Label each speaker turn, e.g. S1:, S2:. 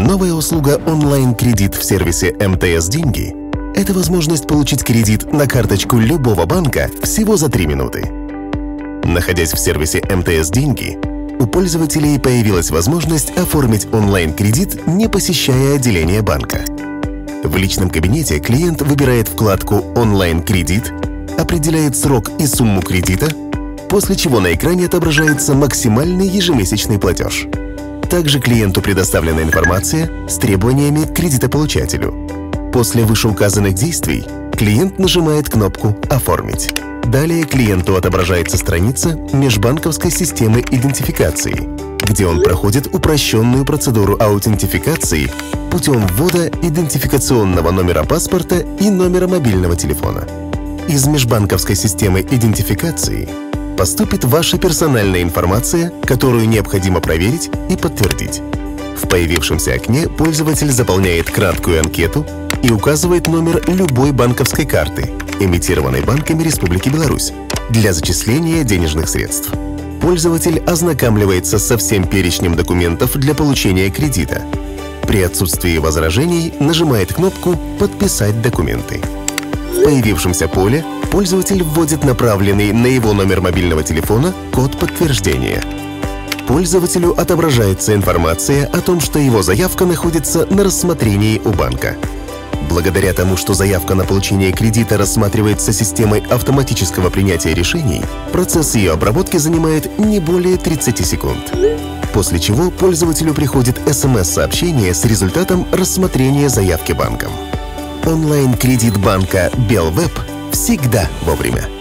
S1: Новая услуга онлайн-кредит в сервисе МТС «Деньги» — это возможность получить кредит на карточку любого банка всего за 3 минуты. Находясь в сервисе МТС «Деньги», у пользователей появилась возможность оформить онлайн-кредит, не посещая отделение банка. В личном кабинете клиент выбирает вкладку «Онлайн-кредит», определяет срок и сумму кредита, после чего на экране отображается максимальный ежемесячный платеж. Также клиенту предоставлена информация с требованиями к кредитополучателю. После вышеуказанных действий клиент нажимает кнопку «Оформить». Далее клиенту отображается страница межбанковской системы идентификации, где он проходит упрощенную процедуру аутентификации путем ввода идентификационного номера паспорта и номера мобильного телефона. Из межбанковской системы идентификации поступит ваша персональная информация, которую необходимо проверить и подтвердить. В появившемся окне пользователь заполняет краткую анкету и указывает номер любой банковской карты, эмитированной банками Республики Беларусь, для зачисления денежных средств. Пользователь ознакомливается со всем перечнем документов для получения кредита. При отсутствии возражений нажимает кнопку «Подписать документы». В появившемся поле пользователь вводит направленный на его номер мобильного телефона код подтверждения. Пользователю отображается информация о том, что его заявка находится на рассмотрении у банка. Благодаря тому, что заявка на получение кредита рассматривается системой автоматического принятия решений, процесс ее обработки занимает не более 30 секунд. После чего пользователю приходит СМС-сообщение с результатом рассмотрения заявки банком. Онлайн-кредит банка Белвеб всегда вовремя.